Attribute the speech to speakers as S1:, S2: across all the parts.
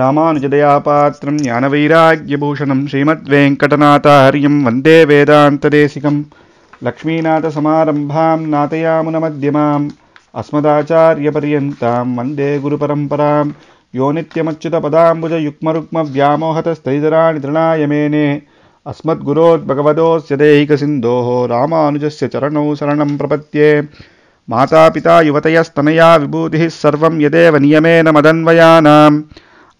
S1: రామానుజదయాపాత్రం జ్ఞానవైరాగ్యభూషణం శ్రీమద్వేङ्कटनाथार्यं वन्दे वेदान्तदेशिकं लक्ष्मीनाथसमारम्भां नाथयामुनमध्यमाम् अस्मदाचार्यपर्यन्तां वन्दे गुरुपरम्परां यो नित्यमच्युतपदाम्बुजयुग्मरुग्मव्यामोहतस्थैतराणि तृणाय मेने अस्मद्गुरोद्भगवतोऽस्य दैहिकसिन्धोः रामानुजस्य चरणौ शरणं प्रपद्ये मातापिता युवतयस्तनया विभूतिः सर्वं यदेव नियमेन मदन्वयानाम्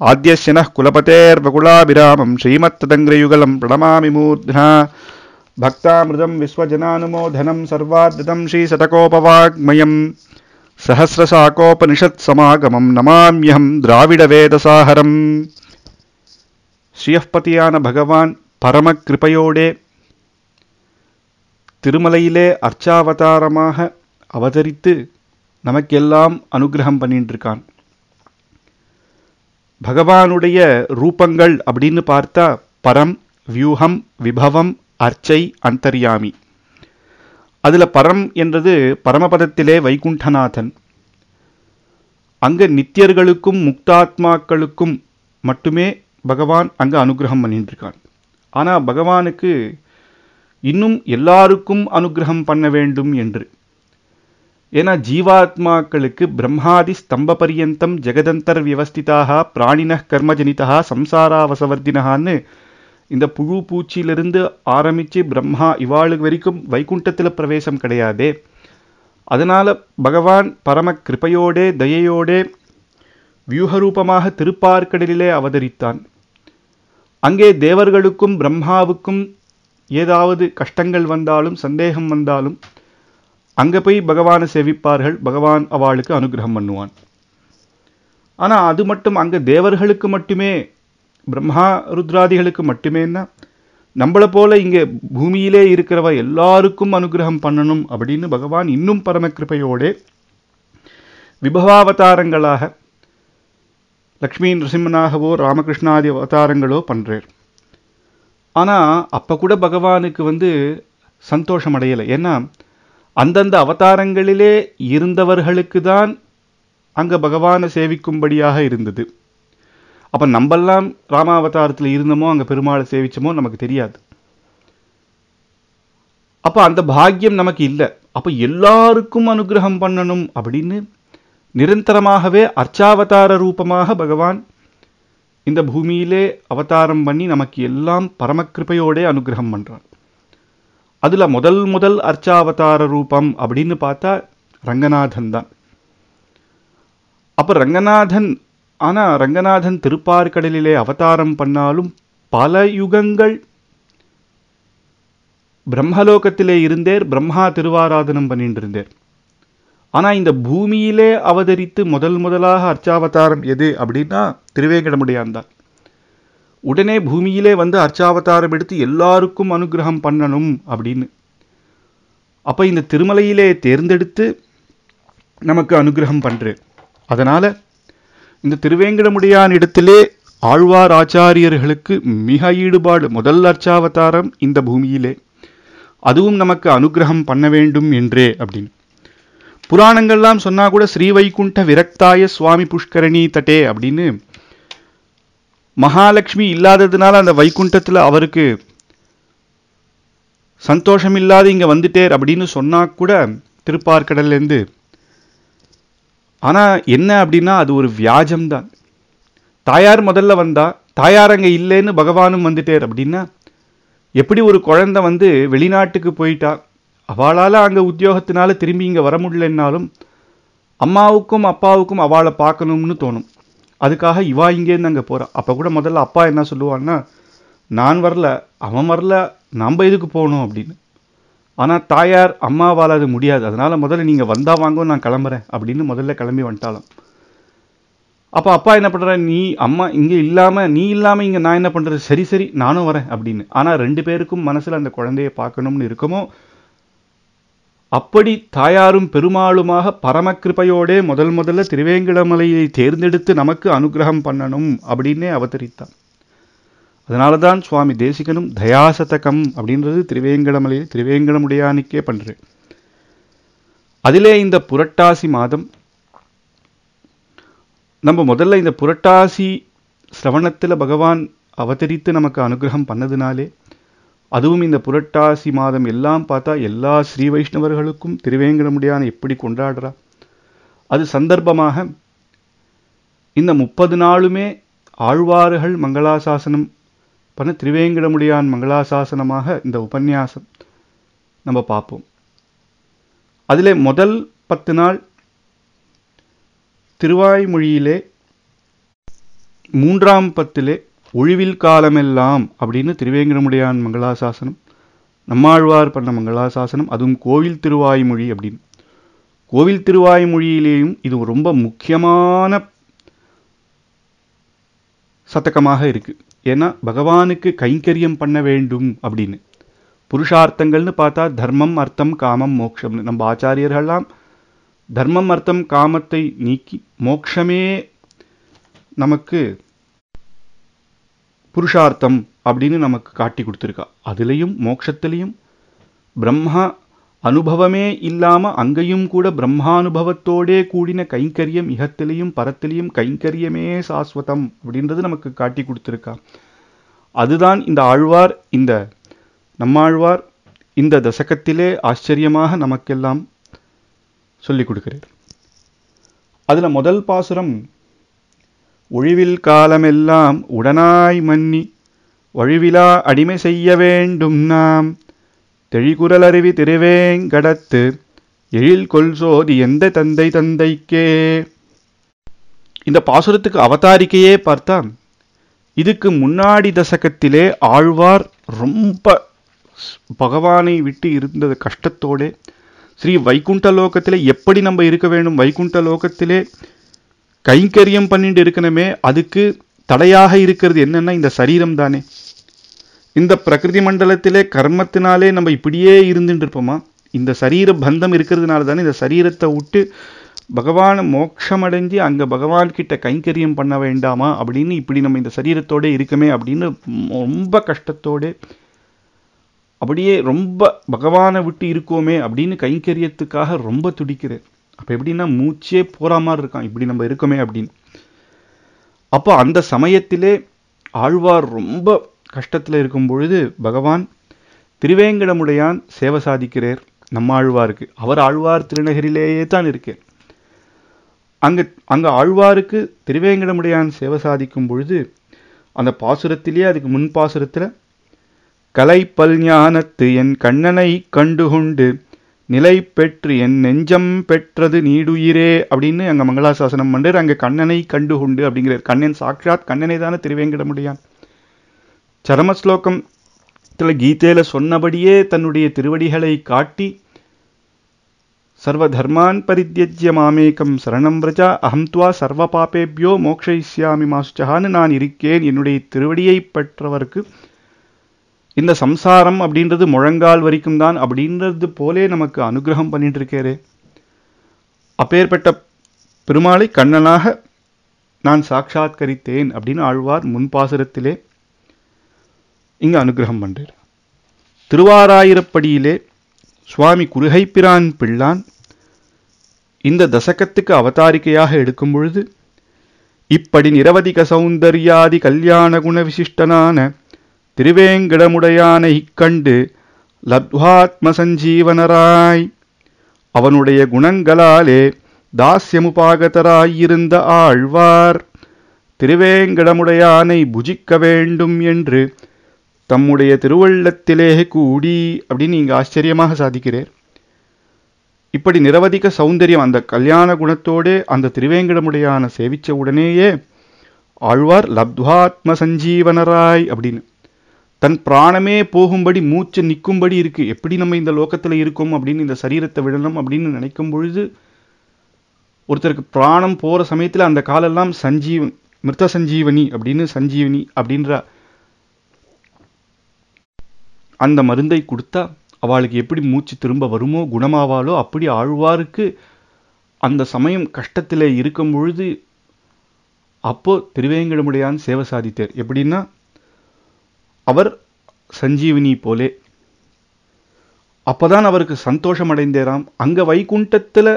S1: ஆத்தியசின குலபதேர்வகுலாபிராமம் ஸ்ரீமத்ததங்கிரயுகலம் பிரணமாமி மூர்த்னா பக்தாமிருதம் விஸ்வஜனானுமோதனம் சர்வாத்ரிதம் ஸ்ரீசதகோபவாக்மயம். சகசிரசாகோபனிஷத் சமாகமம் நமாமியம் திராவிடவேதசாகரம். ஸ்ரீயப்பதியான பகவான் பரமகிருபையோடே திருமலையிலே அர்ச்சாவதாரமாக அவதரித்து நமக்கெல்லாம் அனுகிரகம் பண்ணிட்டு இருக்கான் பகவானுடைய ரூபங்கள் அப்படின்னு பார்த்தா பரம் வியூகம் விபவம் அர்ச்சை அந்தர்யாமி. அதில் பரம் என்றது பரமபதத்திலே வைகுண்டநாதன். அங்கே நித்தியர்களுக்கும் முக்தாத்மாக்களுக்கும் மட்டுமே பகவான் அங்கே அனுகிரகம் பண்ணிட்டுருக்கான் ஆனால் பகவானுக்கு இன்னும் எல்லாருக்கும் அனுகிரகம் பண்ண வேண்டும் என்று. ஏன்னா ஜீவாத்மாக்களுக்கு பிரம்மாதி ஸ்தம்ப பரியந்தம் ஜெகதந்தர் வியவஸ்திதாக பிராணின கர்மஜனிதா சம்சாராவசவர்த்தினகான்னு இந்த புழு பூச்சியிலிருந்து ஆரம்பித்து பிரம்மா இவாளு வரைக்கும் வைகுண்டத்தில் பிரவேசம் கிடையாதே. அதனால பகவான் பரம கிருபையோடே தயையோடே வியூகரூபமாக திருப்பார்க்கடலிலே அவதரித்தான். அங்கே தேவர்களுக்கும் பிரம்மாவுக்கும் ஏதாவது கஷ்டங்கள் வந்தாலும் சந்தேகம் வந்தாலும் அங்கே போய் பகவானை சேவிப்பார்கள் பகவான் அவளுக்கு அனுகிரகம் பண்ணுவான். ஆனால் அது மட்டும் அங்கே தேவர்களுக்கு மட்டுமே பிரம்மா ருத்ராதிகளுக்கு மட்டுமேன்னா நம்மளை போல இங்கே பூமியிலே இருக்கிறவ எல்லாருக்கும் அனுகிரகம் பண்ணணும் அப்படின்னு பகவான் இன்னும் பரமகிருப்பையோட விபவாவதாரங்களாக லக்ஷ்மி நரசிம்மனாகவோ ராமகிருஷ்ணாதி அவதாரங்களோ பண்ணுறார் ஆனால் அப்போ கூட பகவானுக்கு வந்து சந்தோஷம் அடையலை. ஏன்னா அந்தந்த அவதாரங்களிலே இருந்தவர்களுக்கு தான் அங்கே பகவானை சேவிக்கும்படியாக இருந்தது. அப்போ நம்மெல்லாம் ராமாவதாரத்தில் இருந்தோமோ அங்கே பெருமாளை சேவிச்சோமோ நமக்கு தெரியாது. அப்போ அந்த பாக்கியம் நமக்கு இல்லை. அப்போ எல்லாருக்கும் அனுகிரகம் பண்ணணும் அப்படின்னு நிரந்தரமாகவே அர்ச்சாவதார ரூபமாக பகவான் இந்த பூமியிலே அவதாரம் பண்ணி நமக்கு எல்லாம் பரமக்கிருப்பையோடே அனுகிரகம் பண்றான் அதுல முதல் முதல் அர்ச்சாவதார ரூபம் அப்படின்னு பார்த்தா ரங்கநாதன் தான். அப்ப ரங்கநாதன் ஆனா ரங்கநாதன் திருப்பார்கடலிலே அவதாரம் பண்ணாலும் பல யுகங்கள் பிரம்மலோகத்திலே இருந்தேர் பிரம்மா திருவாராதனம் பண்ணிட்டு இருந்தேர் ஆனா இந்த பூமியிலே அவதரித்து முதல் முதலாக அர்ச்சாவதாரம் எது அப்படின்னா திருவேங்கடமுடியான் தான். உடனே பூமியிலே வந்து அர்ச்சாவதாரம் எடுத்து எல்லாருக்கும் அனுகிரகம் பண்ணணும் அப்படின்னு. அப்போ இந்த திருமலையிலே தேர்ந்தெடுத்து நமக்கு அனுகிரகம் பண்ணுறேன் அதனால் இந்த திருவேங்கடமுடியான் இடத்திலே ஆழ்வார் ஆச்சாரியர்களுக்கு மிக ஈடுபாடு முதல் அர்ச்சாவதாரம் இந்த பூமியிலே. அதுவும் நமக்கு அனுகிரகம் பண்ண வேண்டும் என்றே அப்படின்னு. புராணங்கள்லாம் சொன்னா கூட ஸ்ரீவைகுண்ட விரக்தாய சுவாமி புஷ்கரணி தட்டே அப்படின்னு மகாலட்சுமி இல்லாததுனால அந்த வைகுண்டத்தில் அவருக்கு சந்தோஷம் இல்லாத இங்கே வந்துட்டேர் அப்படின்னு சொன்னால் கூட திருப்பார்கடல்லேருந்து ஆனால் என்ன அப்படின்னா அது ஒரு வியாஜம் தான் தாயார் முதல்ல வந்தா தாயார் அங்கே இல்லைன்னு பகவானும் வந்துட்டேர் அப்படின்னா எப்படி ஒரு குழந்தை வந்து வெளிநாட்டுக்கு போயிட்டா அவளால் அங்கே உத்தியோகத்தினால திரும்பி இங்கே வர முடியலன்னாலும் அம்மாவுக்கும் அப்பாவுக்கும் அவளை பார்க்கணும்னு தோணும். அதுக்காக இவா இங்கேருந்து அங்கே போகிறான் அப்போ கூட முதல்ல அப்பா என்ன சொல்லுவான்னா நான் வரல அவன் வரல நம்ம இதுக்கு போகணும்? அப்படின்னு. ஆனால் தாயார் அம்மாவால் அது முடியாது. அதனால முதல்ல நீங்கள் வந்தா வாங்க நான் கிளம்புறேன் அப்படின்னு முதல்ல கிளம்பி வந்துட்டாலும் அப்போ அப்பா என்ன பண்ணுற நீ அம்மா இங்கே இல்லாமல் நீ இல்லாமல் இங்கே நான் என்ன பண்ணுறது சரி சரி நானும் வரேன் அப்படின்னு. ஆனால் ரெண்டு பேருக்கும் மனசில் அந்த குழந்தைய பார்க்கணும்னு இருக்குமோ அப்படி தாயாரும் பெருமாளுமாக பரமக்கிருப்பையோடே முதல் முதல்ல திருவேங்கடமலையை தேர்ந்தெடுத்து நமக்கு அனுகிரகம் பண்ணணும் அப்படின்னே அவதரித்தான். அதனால தான் சுவாமி தேசிகனும் தயாசதகம் அப்படின்றது திருவேங்கடமலையை திருவேங்கடமுடையானுக்கே பண்ணுறேன் அதிலே இந்த புரட்டாசி மாதம் நம்ம முதல்ல இந்த புரட்டாசி சிரவணத்தில் பகவான் அவதரித்து நமக்கு அனுகிரகம் பண்ணதுனாலே அதுவும் இந்த புரட்டாசி மாதம் எல்லாம் பார்த்தா எல்லா ஸ்ரீ வைஷ்ணவர்களுக்கும் திருவேங்கடமுடியான எப்படி கொண்டாடுறா? அது சந்தர்ப்பமாக இந்த முப்பது நாளுமே ஆழ்வார்கள் மங்களாசாசனம் பண்ண திருவேங்கடமுடியான் மங்களாசாசனமாக இந்த உபன்யாசம் நம்ம பார்ப்போம். அதிலே முதல் பத்து நாள் திருவாய்மொழியிலே மூன்றாம் பத்திலே ஒழிவில் காலமெல்லாம் அப்படின்னு திருவேங்கடமுடியான் மங்களாசாசனம் நம்மாழ்வார் பண்ண மங்களாசாசனம் அதுவும் கோவில் திருவாய்மொழி அப்படின்னு. கோவில் திருவாய்மொழியிலேயும் இது ரொம்ப முக்கியமான சதகமாக இருக்கு. ஏன்னா பகவானுக்கு கைங்கரியம் பண்ண வேண்டும் அப்படின்னு. புருஷார்த்தங்கள்னு பார்த்தா தர்மம் அர்த்தம் காமம் மோட்சம்னு நம்ம ஆச்சாரியர்கள்லாம் தர்மம் அர்த்தம் காமத்தை நீக்கி மோட்சமே நமக்கு புருஷார்த்தம் அப்படின்னு நமக்கு காட்டி கொடுத்துருக்கா. அதுலேயும் மோட்சத்திலையும் பிரம்மா அனுபவமே இல்லாம அங்கேயும் கூட பிரம்மானுபவத்தோடே கூடின கைங்கரியம் இகத்திலையும் பரத்திலையும் கைங்கரியமே சாஸ்வதம் அப்படின்றது நமக்கு காட்டி கொடுத்துருக்கா. அதுதான் இந்த ஆழ்வார் இந்த நம்மாழ்வார் இந்த தசகத்திலே ஆச்சரியமாக நமக்கெல்லாம் சொல்லிக் கொடுக்கிறார் அதுல முதல் பாசுரம் ஒழிவில் காலமெல்லாம் உடனாய் மன்னி வழிவிலா அடிமை செய்ய வேண்டும் நாம். தெழிகுரல் அருவி திருவேங்கடத்து எழில் கொல்சோதி எந்த தந்தை தந்தைக்கே. இந்த பாசுரத்துக்கு அவதாரிக்கையே பார்த்தா இதுக்கு முன்னாடி தசகத்திலே ஆழ்வார் ரொம்ப பகவானை விட்டு இருந்தது கஷ்டத்தோடு. ஸ்ரீ வைகுண்ட லோகத்திலே எப்படி நம்ம இருக்க வேண்டும்? வைகுண்ட லோகத்திலே கைங்கரியம் பண்ணிட்டு இருக்கணுமே அதுக்கு தடையாக இருக்கிறது என்னன்னா இந்த சரீரம் தானே. இந்த பிரகிருதி மண்டலத்திலே கர்மத்தினாலே நம்ம இப்படியே இருந்துட்டு இருப்போமா? இந்த சரீர பந்தம் இருக்கிறதுனால தானே இந்த சரீரத்தை விட்டு பகவான் மோட்சமடைஞ்சு அங்கே பகவான்கிட்ட பகவான் கிட்ட கைங்கரியம் பண்ண வேண்டாமா? அப்படின்னு இப்படி நம்ம இந்த சரீரத்தோட இருக்கமே அப்படின்னு ரொம்ப கஷ்டத்தோட அப்படியே ரொம்ப பகவானை விட்டு இருக்கோமே அப்படின்னு கைங்கரியத்துக்காக ரொம்ப துடிக்கிறேன் அப்போ எப்படின்னா மூச்சே போகிற மாதிரி இருக்கான். இப்படி நம்ம இருக்கோமே அப்படின்னு. அப்போ அந்த சமயத்திலே ஆழ்வார் ரொம்ப கஷ்டத்தில் இருக்கும் பொழுது பகவான் திருவேங்கடமுடையான் சேவை சாதிக்கிறார் நம்ம ஆழ்வாருக்கு. அவர் ஆழ்வார் திருநகரிலேயே தான் இருக்கார். அங்கே அங்கே ஆழ்வாருக்கு திருவேங்கடமுடையான் சேவை சாதிக்கும் பொழுது அந்த பாசுரத்திலேயே அதுக்கு முன் பாசுரத்தில் கலை பல் ஞானத்து என் கண்ணனை கண்டுகொண்டு நிலை பெற்று என் நெஞ்சம் பெற்றது நீடுயிரே அப்படின்னு அங்கே மங்களாசாசனம் பண்றார். அங்கே கண்ணனை கண்டு கொண்டு அப்படிங்கிறார் கண்ணன் சாட்சாத் கண்ணனை தானே திருவேங்கடமுடையான் சரம சரமஸ்லோகத்தில் கீதையில் சொன்னபடியே தன்னுடைய திருவடிகளை காட்டி சர்வ தர்மான் பரித்தியஜ்ய மாமேகம் சரணம் பிரஜா அகம் துவா சர்வ பாப்பேபியோ மோக்ஷயிஷ்யாமி மாஸ்டஹான்னு நான் இருக்கேன். என்னுடைய திருவடியை பெற்றவர்க்கு இந்த சம்சாரம் அப்படின்றது முழங்கால் வரைக்கும் தான் அப்படின்றது போலே நமக்கு அனுகிரகம் பண்ணிட்டு இருக்கேரே. அப்பேற்பட்ட பெருமாளை கண்ணனாக நான் சாட்சாத்கரித்தேன் அப்படின்னு ஆழ்வார் முன்பாசுரத்திலே இங்க அனுகிரகம் பண்றார். திருவாராயிரப்படியிலே சுவாமி குருகைப்பிரான் பிள்ளான் இந்த தசகத்துக்கு அவதாரிக்கையாக எடுக்கும் பொழுது இப்படி நிரவதிக சௌந்தர்யாதி கல்யாண குண விசிஷ்டனான திருவேங்கடமுடையானை கண்டு லத்வாத்ம சஞ்சீவனராய் அவனுடைய குணங்களாலே தாஸ்யமுபாகதராயிருந்த ஆழ்வார். திருவேங்கடமுடையானை புஜிக்க வேண்டும் என்று தம்முடைய திருவள்ளத்திலே கூடி அப்படின்னு நீங்கள் ஆச்சரியமாக சாதிக்கிறேன் இப்படி நிரவதிக சௌந்தரியம் அந்த கல்யாண குணத்தோடே அந்த திருவேங்கடமுடையான சேவிச்ச உடனேயே ஆழ்வார் லப்துவாத்ம சஞ்சீவனராய் அப்படின்னு தன் பிராணமே போகும்படி மூச்சு நிற்கும்படி இருக்கு. எப்படி நம்ம இந்த லோக்கத்தில் இருக்கோம் அப்படின்னு இந்த சரீரத்தை விடணும் அப்படின்னு நினைக்கும் பொழுது ஒருத்தருக்கு பிராணம் போகிற சமயத்தில் அந்த காலெல்லாம் சஞ்சீவன் மிருத சஞ்சீவனி அப்படின்னு சஞ்சீவனி அப்படின்ற அந்த மருந்தை கொடுத்தா அவளுக்கு எப்படி மூச்சு திரும்ப வருமோ குணமாவாளோ அப்படி ஆழ்வாருக்கு அந்த சமயம் கஷ்டத்தில் இருக்கும் பொழுது அப்போ திருவேங்கடமுடையான் சேவை சாதித்தார் எப்படின்னா அவர் சஞ்சீவினி போலே. அப்பதான் அவருக்கு சந்தோஷம் அடைந்தேராம் அங்க வைகுண்டத்துல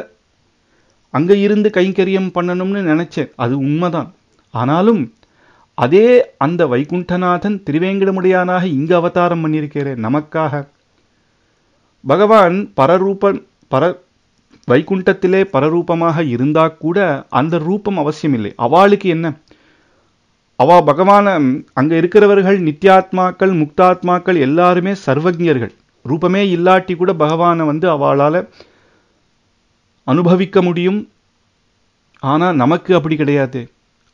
S1: அங்க இருந்து கைங்கரியம் பண்ணணும்னு நினைச்சேன். அது உண்மைதான். ஆனாலும் அதே அந்த வைகுண்டநாதன் திருவேங்கடமுடையானாக இங்கு அவதாரம் பண்ணியிருக்கிறேன் நமக்காக. பகவான் பரரூபன் பர வைகுண்டத்திலே பரரூபமாக இருந்தா கூட அந்த ரூபம் அவசியம் இல்லை அவளுக்கு என்ன? அவா பகவான அங்க இருக்கிறவர்கள் நித்யாத்மாக்கள் முக்தாத்மாக்கள் எல்லாருமே சர்வஜர்கள் ரூபமே இல்லாட்டி கூட பகவானை வந்து அவளால அனுபவிக்க முடியும். ஆனா நமக்கு அப்படி கிடையாது.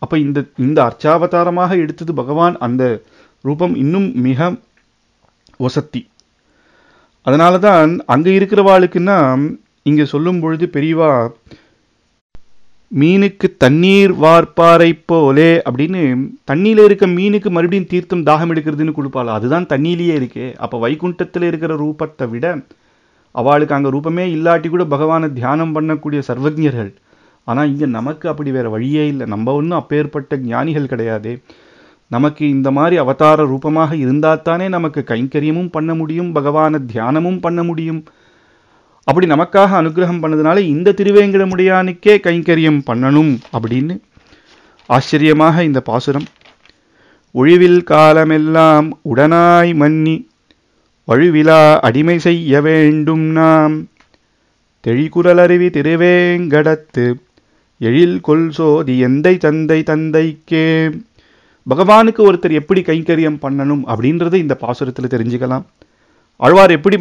S1: அப்ப இந்த இந்த அர்ச்சாவதாரமாக எடுத்தது பகவான் அந்த ரூபம் இன்னும் மிக ஒசத்தி அதனாலதான் அங்க இருக்கிறவாளுக்குன்னா இங்க சொல்லும் பொழுது பெரியவா மீனுக்கு தண்ணீர் வார்ப்பாரை போலே அப்படின்னு தண்ணியில் இருக்க மீனுக்கு மறுபடியும் தீர்த்தம் தாகம் எடுக்கிறதுன்னு கொடுப்பாள் அதுதான் தண்ணியிலேயே இருக்கே. அப்போ வைகுண்டத்துல இருக்கிற ரூபத்தை விட அவளுக்கு அங்க ரூபமே இல்லாட்டி கூட பகவானை தியானம் பண்ணக்கூடிய சர்வஜர்கள் ஆனா இங்கே நமக்கு அப்படி வேற வழியே இல்லை. நம்ம ஒன்றும் அப்பேற்பட்ட ஞானிகள் கிடையாது. நமக்கு இந்த மாதிரி அவதார ரூபமாக இருந்தாத்தானே நமக்கு கைங்கரியமும் பண்ண முடியும் பகவானை தியானமும் பண்ண முடியும். அப்படி நமக்காக அனுகிரகம் பண்ணதுனால இந்த திருவேங்கடமுடியானுக்கே கைங்கரியம் பண்ணணும் அப்படின்னு ஆச்சரியமாக இந்த பாசுரம். ஒழிவில் காலமெல்லாம் உடனாய் மன்னி வழுவிலா அடிமை செய்ய வேண்டும் நாம். தெழிகுரலருவி திருவேங்கடத்து எழில் கொல் சோதி எந்தை தந்தை தந்தைக்கே. பகவானுக்கு ஒருத்தர் எப்படி கைங்கரியம் பண்ணணும் அப்படின்றத இந்த பாசுரத்தில் தெரிஞ்சுக்கலாம். ஆழ்வார் எப்படி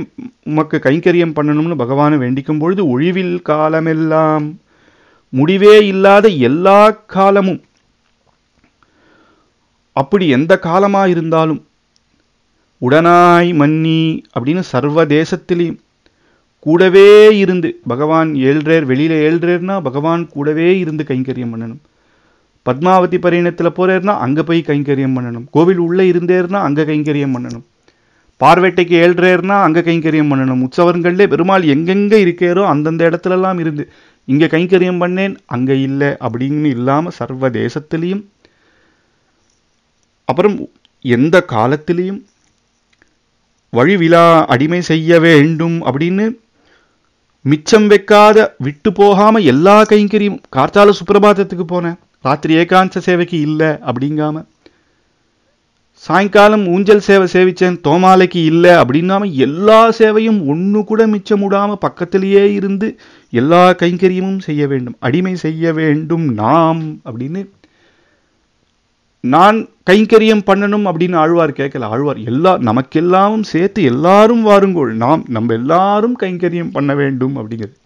S1: உமக்கு கைங்கரியம் பண்ணணும்னு பகவானை வேண்டிக்கும் பொழுது ஒழிவில் காலமெல்லாம் முடிவே இல்லாத எல்லா காலமும். அப்படி எந்த காலமா இருந்தாலும் உடனாய் மன்னி அப்படின்னு சர்வ தேசத்திலையும் கூடவே இருந்து பகவான் ஏழ்றேர் வெளியில ஏழ்றேர்னா பகவான் கூடவே இருந்து கைங்கரியம் பண்ணணும். பத்மாவதி பரிணத்தில் போறேர்னா அங்கே போய் கைங்கரியம் பண்ணணும். கோவில் உள்ளே இருந்தேர்னா அங்கே கைங்கரியம் பண்ணணும். பார்வேட்டைக்கு ஏழ்றேர்னா அங்கே கைங்கரியம் பண்ணணும். உற்சவர்கள்ல பெருமாள் எங்கெங்கே இருக்கேரோ அந்தந்த இடத்துலலாம் இருந்து இங்கே கைங்கரியம் பண்ணேன் அங்கே இல்லை அப்படின்னு இல்லாமல் சர்வ தேசத்திலையும் அப்புறம் எந்த காலத்திலையும் வழிவிழா அடிமை செய்ய வேண்டும் அப்படின்னு மிச்சம் வைக்காத விட்டு போகாமல் எல்லா கைங்கரியும் கார்த்தால சுப்பிரபாதத்துக்கு போனேன். ராத்திரி ஏகாந்த சேவைக்கு இல்லை அப்படிங்காமல் சாயங்காலம் ஊஞ்சல் சேவை சேவிச்சேன் தோமாலைக்கு இல்லை அப்படின்னாம எல்லா சேவையும் ஒன்று கூட மிச்சம் பக்கத்திலேயே இருந்து எல்லா கைங்கரியமும் செய்ய வேண்டும் அடிமை செய்ய வேண்டும் நாம் அப்படின்னு. நான் கைங்கரியம் பண்ணணும் அப்படின்னு ஆழ்வார் கேட்கல. ஆழ்வார் எல்லா நமக்கெல்லாமும் சேர்த்து எல்லாரும் வாருங்கோள். நாம் நம்ம எல்லாரும் கைங்கரியம் பண்ண வேண்டும் அப்படிங்கிறது.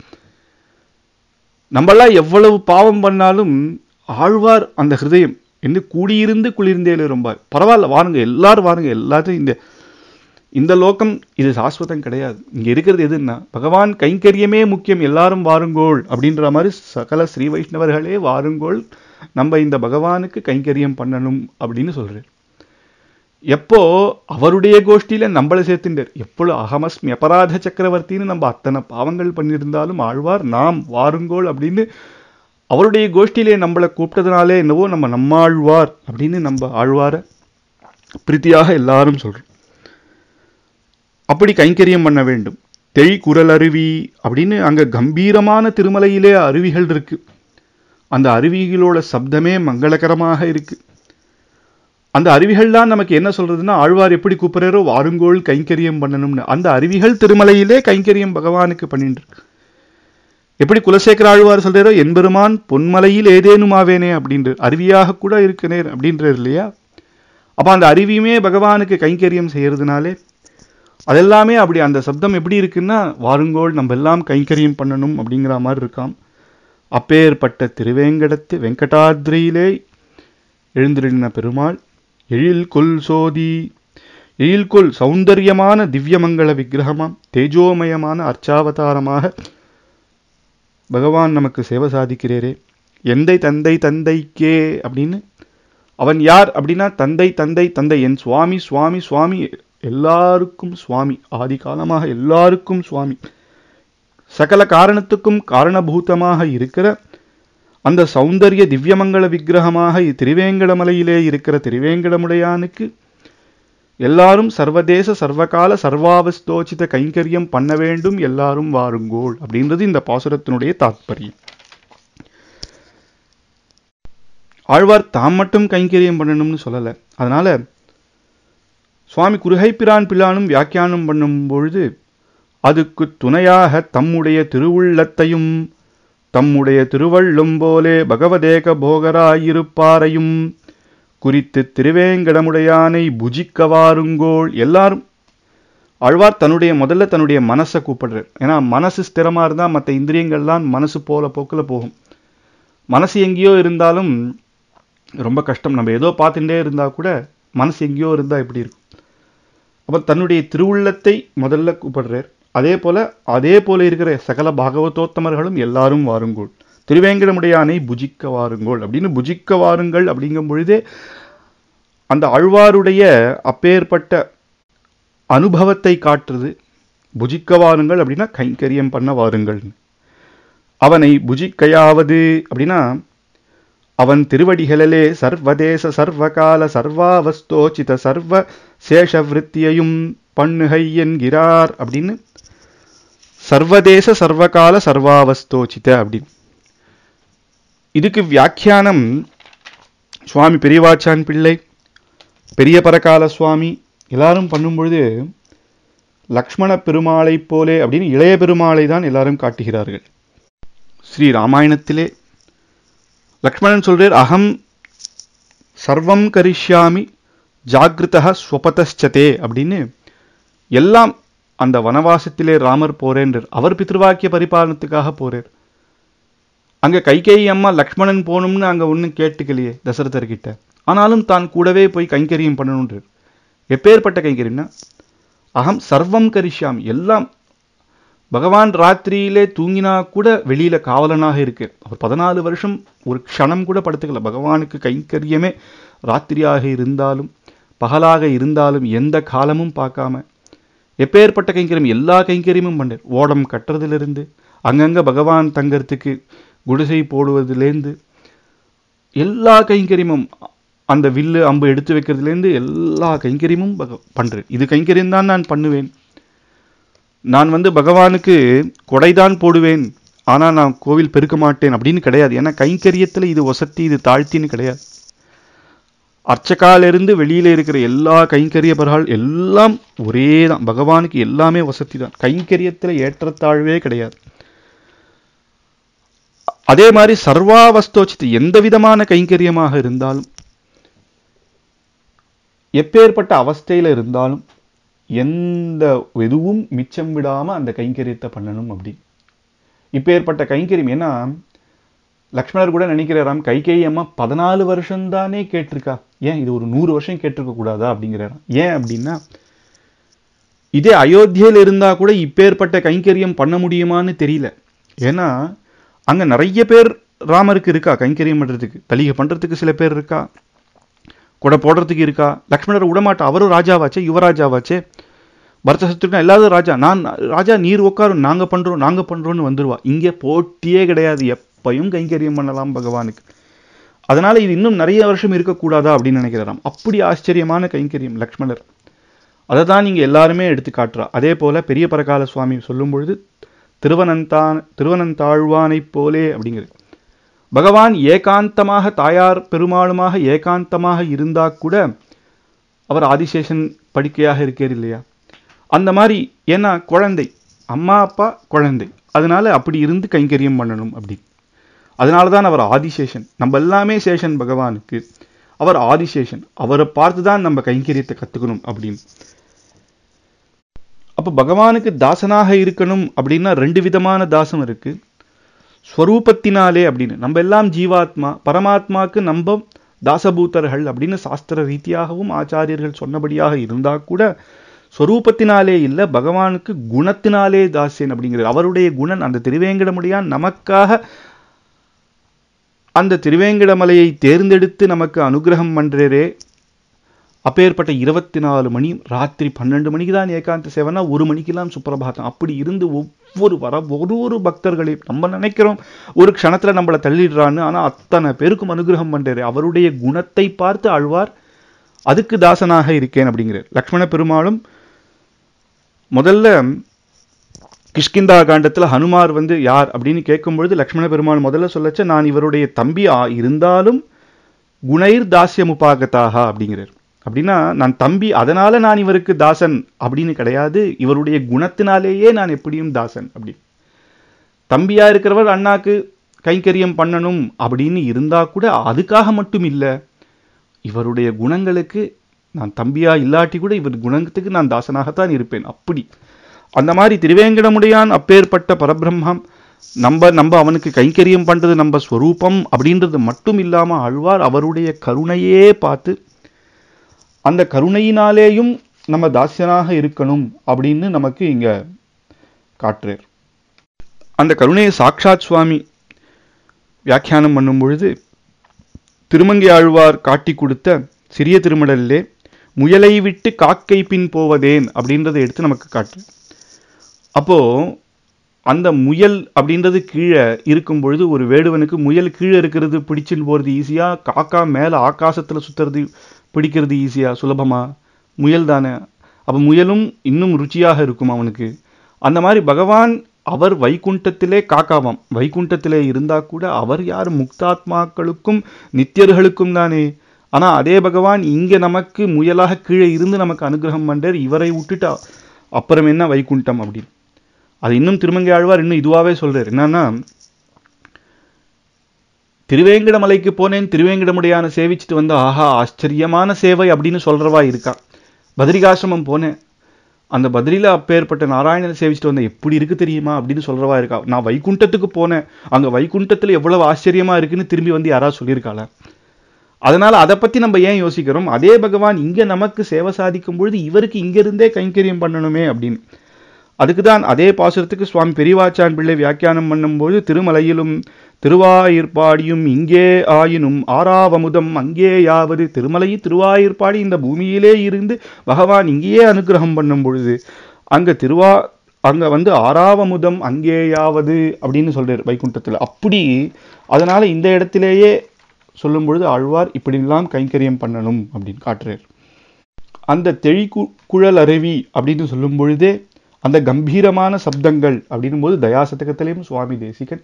S1: நம்மளாம் எவ்வளவு பாவம் பண்ணாலும் ஆழ்வார் அந்த ஹிருதயம் என்று கூடியிருந்து குளிர்ந்தேலே ரொம்ப. பரவாயில்ல வாருங்க எல்லாரும் வாருங்க எல்லாத்தையும் இந்த இந்த லோகம் இது சாஸ்வதம் கிடையாது. இங்க இருக்கிறது எதுன்னா பகவான் கைங்கரியமே முக்கியம் எல்லாரும் வாருங்கோள் அப்படின்ற மாதிரி சகல ஸ்ரீ வைஷ்ணவர்களே வாருங்கோள் நம்ம இந்த பகவானுக்கு கைங்கரியம் பண்ணணும் அப்படின்னு சொல்கிறேன் எப்போ அவருடைய கோஷ்டியில நம்மளை சேர்த்துட்டார் எப்பொழுது அகமஸ்மி அபராத சக்கரவர்த்தின்னு நம்ம அத்தனை பாவங்கள் பண்ணியிருந்தாலும் ஆழ்வார் நாம் வாருங்கோள் அப்படின்னு அவருடைய கோஷ்டியிலே நம்மளை கூப்பிட்டதுனாலே என்னவோ நம்ம நம்மாழ்வார் அப்படின்னு நம்ம ஆழ்வார பிரீத்தியாக எல்லாரும் சொல்றோம். அப்படி கைங்கரியம் பண்ண வேண்டும். தெய் குரல் அருவி அப்படின்னு அங்க கம்பீரமான திருமலையிலே அருவிகள் இருக்கு. அந்த அருவிகளோட சப்தமே மங்களகரமாக இருக்கு. அந்த அருவிகள்லாம் நமக்கு என்ன சொல்றதுன்னா ஆழ்வார் எப்படி கூப்பிடுறாரோ வாருங்கோள் கைங்கரியம் பண்ணணும்னு. அந்த அருவிகள் திருமலையிலே கைங்கரியம் பகவானுக்கு பண்ணிட்டு இருக்கு. எப்படி குலசேகர ஆழ்வார் சொல்றாரோ என்பெருமான் பொன்மலையில் ஏதேனும் ஆவேனே அப்படின்ற அருவியாக கூட இருக்கிறேன் அப்படின்றார் இல்லையா? அப்ப அந்த அருவியுமே பகவானுக்கு கைங்கரியம் செய்யறதுனாலே அதெல்லாமே அப்படி அந்த சப்தம் எப்படி இருக்குன்னா வாருங்கோள் நம்ம எல்லாம் கைங்கரியம் பண்ணணும் அப்படிங்கிற மாதிரி இருக்காம். அப்பேற்பட்ட திருவேங்கடத்து வெங்கடாத்ரியிலே எழுந்திருந்த பெருமாள் எழில் கொல் சோதி எழில் கொல் சௌந்தரியமான திவ்யமங்கள விக்கிரகமாம் தேஜோமயமான அர்ச்சாவதாரமாக பகவான் நமக்கு சேவை சாதிக்கிறேரே. எந்தை தந்தை தந்தைக்கே அப்படின்னு அவன் யார் அப்படின்னா தந்தை தந்தை தந்தை என் சுவாமி சுவாமி சுவாமி எல்லாருக்கும் சுவாமி ஆதி காலமாக எல்லாருக்கும் சுவாமி. சகல காரணத்துக்கும் காரணபூதமாக இருக்கிற அந்த சௌந்தரிய திவ்யமங்கள விக்கிரகமாக திருவேங்கடமலையிலே இருக்கிற திருவேங்கடமுடையானுக்கு எல்லாரும் சர்வதேச சர்வகால சர்வாவஸ்தோச்சித கைங்கரியம் பண்ண வேண்டும் எல்லாரும் வாருங்கோள் அப்படின்றது இந்த பாசுரத்தினுடைய தாத்பரியம். ஆழ்வார் தாம் மட்டும் கைங்கரியம் பண்ணணும்னு சொல்லலை. அதனால சுவாமி குருகைப்பிரான் பிள்ளானும் வியாக்கியானம் பண்ணும் பொழுது அதுக்கு துணையாக தம்முடைய திருவுள்ளத்தையும் தம்முடைய திருவள்ளும் போலே பகவதேக போகராயிருப்பாரையும் குறித்து திருவேங்கடமுடையானை புஜிக்க வாருங்கோள் எல்லாரும் ஆழ்வார் தன்னுடைய முதல்ல தன்னுடைய மனசை கூப்பிடுறார். ஏன்னா மனசு ஸ்திரமாக இருந்தால் மற்ற இந்திரியங்கள்லாம் மனசு போல போக்கில் போகும். மனசு எங்கேயோ இருந்தாலும் ரொம்ப கஷ்டம். நம்ம ஏதோ பார்த்துட்டே இருந்தால் கூட மனசு எங்கேயோ இருந்தால் எப்படி இருக்கும். அப்போ தன்னுடைய திருவுள்ளத்தை முதல்ல கூப்பிடுறார். அதே போல அதே போல இருக்கிற சகல பாகவதோத்தமர்களும் எல்லாரும் வாருங்கோள். திருவேங்கடமுடையானை புஜிக்க வாருங்கள். அப்படின்னு புஜிக்க வாருங்கள் அப்படிங்கும் பொழுதே அந்த ஆழ்வாருடைய அப்பேற்பட்ட அனுபவத்தை காட்டுறது. புஜிக்க வாருங்கள் அப்படின்னா கைங்கரியம் பண்ண வாருங்கள். அவனை புஜிக்கையாவது அப்படின்னா அவன் திருவடிகளிலே சர்வதேச சர்வகால சர்வாவஸ்தோச்சித சர்வ சேஷவிருத்தியையும் பண்ணுகை என்கிறார் அப்படின்னு. சர்வதேச சர்வகால சர்வாவஸ்தோச்சித அப்படின்னு. இதுக்கு வியாக்கியானம் சுவாமி பெரியவாச்சான் பிள்ளை பெரிய பரகால சுவாமி எல்லாரும் பண்ணும்பொழுது லக்ஷ்மண பெருமாளை போலே அப்படின்னு இளைய பெருமாளை தான் எல்லாரும் காட்டுகிறார்கள். ஸ்ரீ ராமாயணத்திலே லக்ஷ்மணன் சொல்றார் அகம் சர்வம் கரிஷ்யாமி ஜாகிருதா ஸ்வபதச்சதே அப்படின்னு எல்லாம் அந்த வனவாசத்திலே ராமர் போறேன்றார். அவர் பித்ருவாக்கிய பரிபாலனத்துக்காக போறார். அங்க கைகேயி அம்மா லக்ஷ்மணன் போகணும்னு அங்க ஒன்றும் கேட்டுக்கலையே தசரதர்கிட்ட ஆனாலும் தான் கூடவே போய் கைங்கரியம் பண்ணணுன்ற எப்பேற்பட்ட கைங்கரியம்னா அகம் சர்வம் கரிஷாம் எல்லாம் பகவான் ராத்திரியிலே தூங்கினா கூட வெளியில காவலனாக இருக்கு. அவர் பதினாலு வருஷம் ஒரு க்ஷணம் கூட படுத்துக்கல. பகவானுக்கு கைங்கரியமே ராத்திரியாக இருந்தாலும் பகலாக இருந்தாலும் எந்த காலமும் பார்க்காம. எப்பேற்பட்ட கைங்கரியம்? எல்லா கைங்கரியமும் பண்ணார் ஓடம் கட்டுறதுலேருந்து அங்கங்க பகவான் தங்கறதுக்கு குடிசை போடுவதிலேருந்து எல்லா கைங்கரியமும் அந்த வில்லு அம்பு எடுத்து வைக்கிறதுலேருந்து எல்லா கைங்கரியமும் பக இது கைங்கரியம் தான் நான் பண்ணுவேன். நான் வந்து பகவானுக்கு கொடைதான் போடுவேன். ஆனால் நான் கோவில் பெருக்க மாட்டேன் அப்படின்னு கிடையாது. ஏன்னா கைங்கரியத்தில் இது ஒசத்தி இது தாழ்த்தின்னு கிடையாது. அர்ச்சகாலிருந்து வெளியில் இருக்கிற எல்லா கைங்கரிய கைங்கரியபர்கள் எல்லாம் ஒரே தான் பகவானுக்கு எல்லாமே வசதி தான் கைங்கரியத்தில் ஏற்றத்தாழ்வே கிடையாது. அதே மாதிரி சர்வாவஸ்தோச்சித்து எந்த விதமான கைங்கரியமாக இருந்தாலும் எப்பேற்பட்ட அவஸ்தையில இருந்தாலும் எந்த எதுவும் மிச்சம் விடாம அந்த கைங்கரியத்தை பண்ணணும் அப்படி. இப்பேற்பட்ட கைங்கரியம் ஏன்னா லக்ஷ்மணர் கூட நினைக்கிறாராம் கைகேயி பதினாலு வருஷம்தானே கேட்டிருக்கா? ஏன் இது ஒரு நூறு வருஷம் கேட்டிருக்க கூடாதா? அப்படிங்கிறாராம். ஏன் அப்படின்னா இதே அயோத்தியில இருந்தா கூட இப்பேற்பட்ட கைங்கரியம் பண்ண முடியுமான்னு தெரியல. ஏன்னா அங்கே நிறைய பேர் ராமருக்கு இருக்கா? கைங்கரியம் பண்ணுறதுக்கு தலிகை பண்ணுறதுக்கு சில பேர் இருக்கா? கொடை போடுறதுக்கு இருக்கா? லக்ஷ்மணர் விடமாட்டா அவரும் ராஜாவாச்சே யுவராஜாவாச்சே. பரத சத்ருகன் எல்லாரும் ராஜா. நான் ராஜா நீர் உட்காரும் நாங்கள் பண்ணுறோம் நாங்கள் பண்ணுறோன்னு வந்துடுவா இங்கே போட்டியே கிடையாது. எப்பையும் கைங்கரியம் பண்ணலாம் பகவானுக்கு. அதனால் இது இன்னும் நிறைய வருஷம் இருக்கக்கூடாதா அப்படின்னு நினைக்கிறாராம். அப்படி ஆச்சரியமான கைங்கரியம் லக்ஷ்மணர். அதை தான் நீங்கள் எல்லாருமே எடுத்து காட்டுறா. அதே போல் பெரிய பரகால சுவாமி சொல்லும் பொழுது திருவனந்தான் திருவனந்தாழ்வானைப் போலே அப்படிங்கிறது. பகவான் ஏகாந்தமாக தாயார் பெருமாளுமாக ஏகாந்தமாக இருந்தா கூட அவர் ஆதிசேஷன் படுக்கையாக இருக்கார் இல்லையா? அந்த மாதிரி ஏன்னா குழந்தை அம்மா அப்பா குழந்தை. அதனால அப்படி இருந்து கைங்கரியம் பண்ணணும் அப்படி. அதனால தான் அவர் ஆதிசேஷன். நம்ம எல்லாமே சேஷன் பகவானுக்கு. அவர் ஆதிசேஷன். அவரை பார்த்து தான் நம்ம கைங்கரியத்தை கத்துக்கணும் அப்படின்னு. அப்போ பகவானுக்கு தாசனாக இருக்கணும் அப்படின்னா ரெண்டு விதமான தாசம் இருக்குது ஸ்வரூபத்தினாலே அப்படின்னு நம்ம எல்லாம் ஜீவாத்மா பரமாத்மாவுக்கு நம்ம தாசபூத்தர்கள் அப்படின்னு சாஸ்திர ரீதியாகவும் ஆச்சாரியர்கள் சொன்னபடியாக இருந்தால் கூட ஸ்வரூபத்தினாலே இல்லை பகவானுக்கு குணத்தினாலே தாசியன் அப்படிங்கிறது அவருடைய குணன் அந்த திருவேங்கடமுடியான் நமக்காக அந்த திருவேங்கடமலையை தேர்ந்தெடுத்து நமக்கு அனுகிரகம் பண்ணுறரே அப்பேற்பட்ட இருபத்தி நாலு மணி ராத்திரி பன்னெண்டு மணிக்கு தான் ஏகாந்த சேவனா ஒரு மணிக்கெல்லாம் சுப்பிரபாதம். அப்படி இருந்து ஒவ்வொரு வர ஒரு ஒரு பக்தர்களையும் நம்ம நினைக்கிறோம் ஒரு க்ஷணத்தில் நம்மளை தள்ளிடுறான்னு. ஆனால் அத்தனை பேருக்கும் அனுகிரகம் பண்ணுறாரு அவருடைய குணத்தை பார்த்து ஆழ்வார் அதுக்கு தாசனாக இருக்கேன் அப்படிங்கிறார். லக்ஷ்மண பெருமாளும் முதல்ல கிஷ்கிந்தா காண்டத்தில் ஹனுமார் வந்து யார் அப்படின்னு கேட்கும் பொழுது லக்ஷ்மண பெருமாள் முதல்ல சொல்லச்ச நான் இவருடைய தம்பி ஆ- இருந்தாலும் குணைர் தாசியமுபாகதாக அப்படிங்கிறார். அப்படின்னா நான் தம்பி அதனால நான் இவருக்கு தாசன் அப்படின்னு கிடையாது. இவருடைய குணத்தினாலேயே நான் எப்படியும் தாசன் அப்படி. தம்பியா இருக்கிறவர் அண்ணாக்கு கைங்கரியம் பண்ணணும் அப்படின்னு இருந்தா கூட அதுக்காக மட்டும் இல்லை. இவருடைய குணங்களுக்கு நான் தம்பியா இல்லாட்டி கூட இவர் குணத்துக்கு நான் தாசனாகத்தான் இருப்பேன். அப்படி. அந்த மாதிரி திருவேங்கடமுடையான் அப்பேற்பட்ட பரபிரம்மம் நம்ம நம்ம அவனுக்கு கைங்கரியம் பண்றது நம்ம ஸ்வரூபம் அப்படின்றது மட்டும் இல்லாமல் ஆழ்வார் அவருடைய கருணையே பார்த்து அந்த கருணையினாலேயும் நம்ம தாசியனாக இருக்கணும் அப்படின்னு நமக்கு இங்க காட்டுறார். அந்த கருணையை சாக்ஷாத் சுவாமி வியாக்கியானம் பண்ணும் பொழுது திருமங்கை ஆழ்வார் காட்டி கொடுத்த சிறிய திருமடலிலே முயலை விட்டு காக்கை பின் போவதேன்? அப்படின்றத எடுத்து நமக்கு காட்டு அப்போ அந்த முயல் அப்படின்றது கீழே இருக்கும் பொழுது ஒரு வேடுவனுக்கு முயல் கீழே இருக்கிறது பிடிச்சின்னு போகிறது ஈஸியா காக்கா மேல ஆகாசத்துல சுத்துறது பிடிக்கிறது ஈஸியாக சுலபமா? முயல் தானே. அப்போ முயலும் இன்னும் ருச்சியாக இருக்கும் அவனுக்கு. அந்த மாதிரி பகவான் அவர் வைகுண்டத்திலே காக்காவாம். வைகுண்டத்திலே இருந்தா கூட அவர் யார்? முக்தாத்மாக்களுக்கும் நித்தியர்களுக்கும் தானே. ஆனால் அதே பகவான் இங்கே நமக்கு முயலாக கீழே இருந்து நமக்கு அனுகிரகம் பண்ணுறார் இவரை விட்டுட்டா அப்புறம் என்ன வைகுண்டம் அப்படின்னு. அது இன்னும் திருமங்கை ஆழ்வார் இன்னும் இதுவாகவே சொல்கிறார் என்னன்னா திருவேங்கடமலைக்கு போனேன் திருவேங்கடமுடையான சேவிச்சுட்டு வந்து ஆஹா ஆச்சரியமான சேவை அப்படின்னு சொல்றவா இருக்கா? பத்ரிகாசிரமம் போனேன். அந்த பத்ரியில அப்பேற்பட்ட நாராயணனை சேவிச்சுட்டு வந்த எப்படி இருக்கு தெரியுமா அப்படின்னு சொல்றவா இருக்கா? நான் வைகுண்டத்துக்கு போனேன். அங்கே வைகுண்டத்துல எவ்வளவு ஆச்சரியமா இருக்குன்னு திரும்பி வந்து யாராவது சொல்லியிருக்காள? அதனால அதை பத்தி நம்ம ஏன் யோசிக்கிறோம்? அதே பகவான் இங்க நமக்கு சேவை சாதிக்கும் பொழுது இவருக்கு இங்கேருந்தே கைங்கரியம் பண்ணணுமே அப்படின்னு. அதுக்கு தான் அதே பாசுரத்துக்கு சுவாமி பெரியவாச்சான் பிள்ளை வியாக்கியானம் பண்ணும்போது திருமலையிலும் திருவாயிற்பாடியும் இங்கே ஆயினும் ஆறாவமுதம் அங்கேயாவது திருமலையும் திருமலை திருவாயிற்பாடி இந்த பூமியிலே இருந்து பகவான் இங்கேயே அனுகிரகம் பண்ணும் பொழுது அங்கே திருவா அங்கே வந்து ஆறாவமுதம் அங்கேயாவது அப்படின்னு சொல்கிறார் வைகுண்டத்தில். அப்படி அதனால் இந்த இடத்திலேயே சொல்லும் பொழுது ஆழ்வார் இப்படிலாம் கைங்கரியம் பண்ணணும் அப்படின்னு காட்டுறார். அந்த தெழி குழல் அருவி அப்படின்னு சொல்லும் பொழுதே அந்த கம்பீரமான சப்தங்கள் அப்படின்னும் போது தயாசதகத்திலையும் சுவாமி தேசிகன்.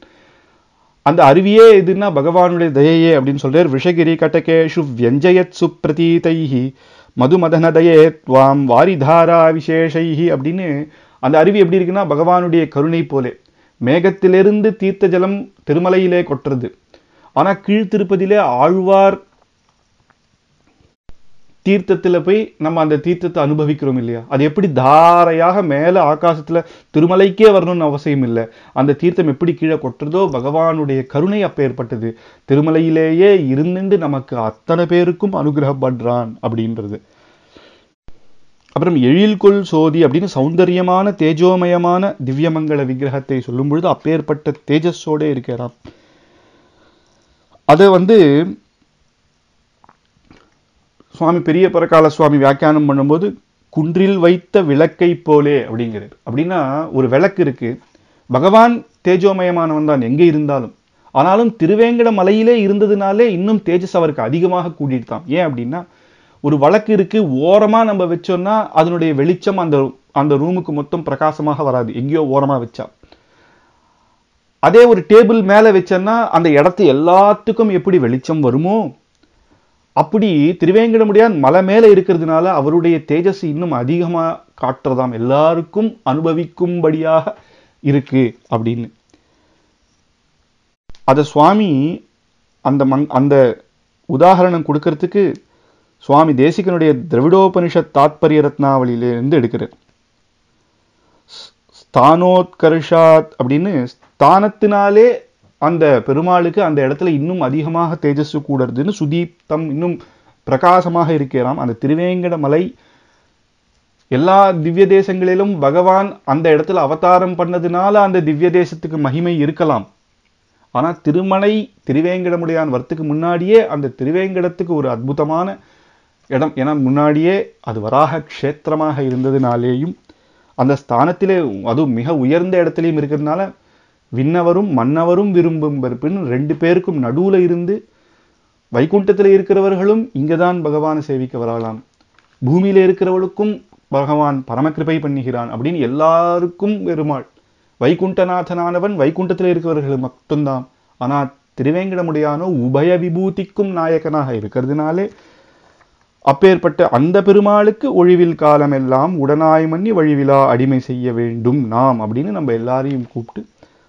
S1: அந்த அருவியே எதுன்னா பகவானுடைய தயையே அப்படின்னு சொல்றார். விஷகிரி கட்டகேஷு வியஞ்சயத் சுப்ரதீதைஹி மதுமதனதயே துவாம் வாரிதாரா விசேஷைஹி அப்படின்னு அந்த அருவி எப்படி இருக்குன்னா பகவானுடைய கருணை போலே. மேகத்திலிருந்து தீர்த்த ஜலம் திருமலையிலே கொட்டுறது. ஆனால் கீழ்த்திருப்பதிலே ஆழ்வார் தீர்த்தத்துல போய் நம்ம அந்த தீர்த்தத்தை அனுபவிக்கிறோம் இல்லையா? அது எப்படி தாரையாக மேல ஆகாசத்துல திருமலைக்கே வரணும்னு அவசியம் இல்லை. அந்த தீர்த்தம் எப்படி கீழே கொட்டுறதோ பகவானுடைய கருணை அப்போ ஏற்பட்டது. திருமலையிலேயே இருந்துட்டு நமக்கு அத்தனை பேருக்கும் அனுகிரகம் அப்படின்றது. அப்புறம் எழில்கொள் சோதி அப்படின்னு சௌந்தரியமான தேஜோமயமான திவ்யமங்கள விக்கிரகத்தை சொல்லும் பொழுது அப்பேற்பட்ட தேஜஸோடே இருக்கிறான் அதை வந்து சுவாமி பெரிய பரக்கால சுவாமி வியாக்கியானம் பண்ணும்போது குன்றில் வைத்த விளக்கை போலே அப்படிங்கிறது. அப்படின்னா ஒரு விளக்கு இருக்கு. பகவான் தேஜோமயமானவன் தான் எங்கே இருந்தாலும். ஆனாலும் திருவேங்கட மலையிலே இருந்ததுனாலே இன்னும் தேஜஸ் அவருக்கு அதிகமாக கூட்டிட்டான் ஏன் அப்படின்னா ஒரு வழக்கு இருக்கு ஓரமா நம்ம வச்சோம்னா அதனுடைய வெளிச்சம் அந்த அந்த ரூமுக்கு மொத்தம் பிரகாசமாக வராது. எங்கேயோ ஓரமா வச்சா. அதே ஒரு டேபிள் மேல வச்சோன்னா அந்த இடத்து எல்லாத்துக்கும் எப்படி வெளிச்சம் வருமோ அப்படி திருவேங்கடமுடியான் மலை மேல இருக்கிறதுனால அவருடைய தேஜஸ் இன்னும் அதிகமா காட்டுறதாம் எல்லாருக்கும் அனுபவிக்கும்படியாக இருக்கு அப்படின்னு. அத சுவாமி அந்த மங் அந்த உதாகரணம் கொடுக்கறதுக்கு சுவாமி தேசிகனுடைய திரவிடோபனிஷத் தாத்பரிய ரத்னாவளியிலிருந்து எடுக்கிறார். ஸ்தானோத்கர்ஷாத் அப்படின்னு ஸ்தானத்தினாலே அந்த பெருமாளுக்கு அந்த இடத்துல இன்னும் அதிகமாக தேஜஸ் கூடுறதுன்னு சுதீப்தம் இன்னும் பிரகாசமாக இருக்கிறாம் அந்த திருவேங்கட மலை எல்லா திவ்ய தேசங்களிலும் பகவான் அந்த இடத்துல அவதாரம் பண்ணதுனால அந்த திவ்ய தேசத்துக்கு மகிமை இருக்கலாம். ஆனால் திருமலை திருவேங்கடமுடையான் வரத்துக்கு முன்னாடியே அந்த திருவேங்கடத்துக்கு ஒரு அற்புதமான இடம். ஏன்னா முன்னாடியே அது வராக க்ஷேத்திரமாக இருந்ததுனாலேயும் அந்த ஸ்தானத்திலே அதுவும் மிக உயர்ந்த இடத்துலையும் இருக்கிறதுனால விண்ணவரும் மன்னவரும் விரும்பும் பருப்புன்னு ரெண்டு பேருக்கும் நடுவில் இருந்து வைகுண்டத்தில் இருக்கிறவர்களும் இங்கே தான் பகவானை சேவிக்க வரலாம். பூமியில் இருக்கிறவளுக்கும் பகவான் பரமகிருபை பண்ணுகிறான் அப்படின்னு எல்லாருக்கும் பெருமாள். வைகுண்டநாதனானவன் வைகுண்டத்தில் இருக்கிறவர்கள் மட்டும்தான். ஆனால் திருவேங்கடமுடியானோ உபய விபூதிக்கும் நாயகனாக இருக்கிறதுனாலே அப்பேற்பட்ட அந்த பெருமாளுக்கு ஒழிவில் காலமெல்லாம் உடனாய் மன்னி வழிவிலா அடிமை செய்ய வேண்டும் நாம் அப்படின்னு நம்ம எல்லாரையும் கூப்பிட்டு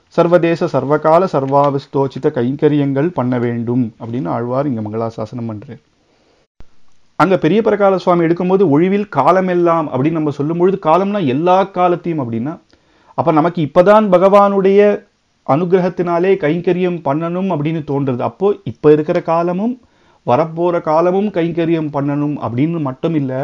S1: சர்வதேச சர்வகால சர்வாபிஸ்தோச்சித கைங்கரியங்கள் பண்ண வேண்டும் அப்படின்னு ஆழ்வார் இங்கே மங்களாசாசனம் பண்ணுறார் அங்கே பெரிய பரகால சுவாமி எடுக்கும்போது ஒழிவில் காலமெல்லாம் அப்படின்னு நம்ம சொல்லும் பொழுது காலம்னா எல்லா காலத்தையும் அப்படின்னா அப்போ நமக்கு இப்போதான் பகவானுடைய அனுகிரகத்தினாலே கைங்கரியம் பண்ணணும் அப்படின்னு தோன்றுறது அப்போது இப்போ இருக்கிற காலமும் வரப்போகிற காலமும் கைங்கரியம் பண்ணணும் அப்படின்னு மட்டும் இல்லை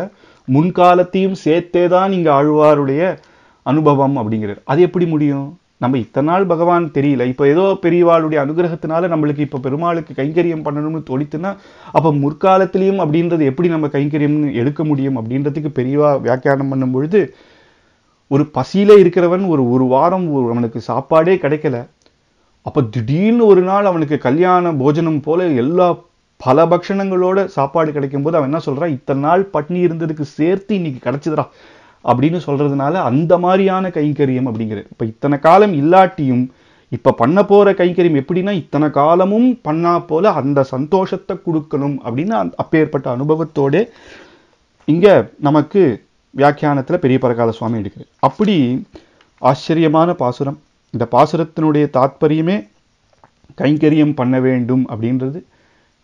S1: முன்காலத்தையும் சேர்த்தே தான் இங்கே ஆழ்வாருடைய அனுபவம் அப்படிங்கிறது அது எப்படி முடியும்? நம்ம இத்தனை நாள் பகவான் தெரியல. இப்ப ஏதோ பெரியவாளுடைய அனுகிரகத்தினால நம்மளுக்கு இப்ப பெருமாளுக்கு கைங்கரியம் பண்ணணும்னு தோழித்துன்னா அப்ப முற்காலத்திலையும் அப்படின்றது எப்படி நம்ம கைங்கரியம்னு எடுக்க முடியும் அப்படின்றதுக்கு பெரியவா வியாக்கியானம் பண்ணும் பொழுது ஒரு பசியில இருக்கிறவன் ஒரு ஒரு வாரம் ஒரு அவனுக்கு சாப்பாடே கிடைக்கல. அப்ப திடீர்னு ஒரு நாள் அவனுக்கு கல்யாண போஜனம் போல எல்லா பல பக்ஷணங்களோட சாப்பாடு கிடைக்கும் போது அவன் என்ன சொல்றான் இத்தனை நாள் பட்னி இருந்ததுக்கு சேர்த்து இன்னைக்கு கிடைச்சதுடா. அப்படின்னு சொல்கிறதுனால அந்த மாதிரியான கைங்கரியம் அப்படிங்கிறது இப்போ இத்தனை காலம் இல்லாட்டியும் இப்போ பண்ண போகிற கைங்கரியம் எப்படின்னா இத்தனை காலமும் பண்ணா போல அந்த சந்தோஷத்தை கொடுக்கணும் அப்படின்னு அப்பேற்பட்ட அனுபவத்தோட இங்கே நமக்கு வியாக்கியானத்தில் பெரிய பரகால சுவாமி எடுக்கிறார். அப்படி ஆச்சரியமான பாசுரம். இந்த பாசுரத்தினுடைய தாத்பரியமே கைங்கரியம் பண்ண வேண்டும் அப்படின்றது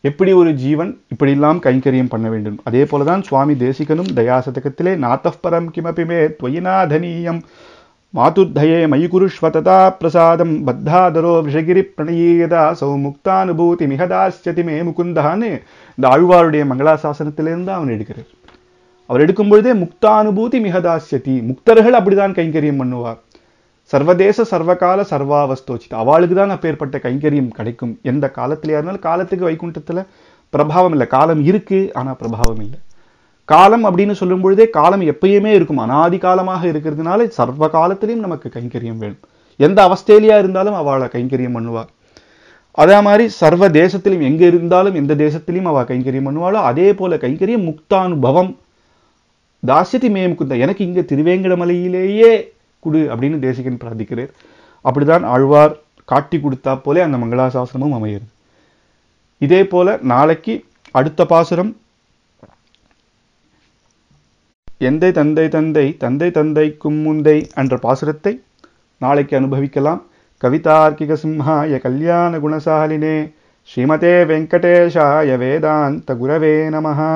S1: எப்படி ஒரு ஜீவன் இப்படியெல்லாம் கைங்கரியம் பண்ண வேண்டும்? அதே போலதான் சுவாமி தேசிகனும் தயாசதகத்திலே நாத்தப்பரம் கிமபிமே துவயினாதனீயம். மாதுர்தயே மயி குருஷ்வ பிரசாதம் பத்தாதரோ விஷகிரி பிரணயீயதா சௌ முக்தானுபூதி மிகதாஸ்யதி மே முகுந்தான்னு இந்த ஆழ்வாருடைய மங்களாசாசனத்திலிருந்து அவன் எடுக்கிறார். அவர் எடுக்கும் பொழுதே முக்தானுபூதி மிகதாஸ்யதி முக்தர்கள் அப்படிதான் கைங்கரியம் பண்ணுவார். சர்வதேச சர்வகால சர்வாவஸ்தோச்சித் அவளுக்கு தான் அப்பேற்பட்ட கைங்கரியம் கிடைக்கும். எந்த காலத்திலேயா இருந்தாலும் காலத்துக்கு வைகுண்டத்தில் பிரபாவம் இல்லை. காலம் இருக்குது ஆனால் பிரபாவம் இல்லை. காலம் அப்படின்னு சொல்லும் பொழுதே காலம் எப்பயுமே இருக்கும். அனாதி காலமாக இருக்கிறதுனால சர்வ காலத்திலையும் நமக்கு கைங்கரியம் வேணும். எந்த அவஸ்தேலியா இருந்தாலும் அவளை கைங்கரியம் பண்ணுவா. அதே மாதிரி சர்வ தேசத்திலும் எங்கே இருந்தாலும் எந்த தேசத்திலையும் அவள் கைங்கரியம் பண்ணுவாளோ அதே போல கைங்கரியம் முக்தானுபவம். தாசியதி மே முகுந்த. எனக்கு இங்கே திருவேங்கடமலையிலேயே குடு அப்படின்னு தேசிகன் பிரார்த்திக்கிறார். அப்படிதான் ஆழ்வார் காட்டி கொடுத்தா போலே அந்த மங்களாசாசனமும் அமையுது இதே போல நாளைக்கு அடுத்த பாசுரம். எந்தை தந்தை தந்தை தந்தை தந்தை கும்முந்தை என்ற பாசுரத்தை நாளைக்கு அனுபவிக்கலாம். கவிதார்க்கிக சிம்ஹாய கல்யாண குணசாலினே ஸ்ரீமதே வெங்கடேஷாய வேதாந்த குரவே நமஹா.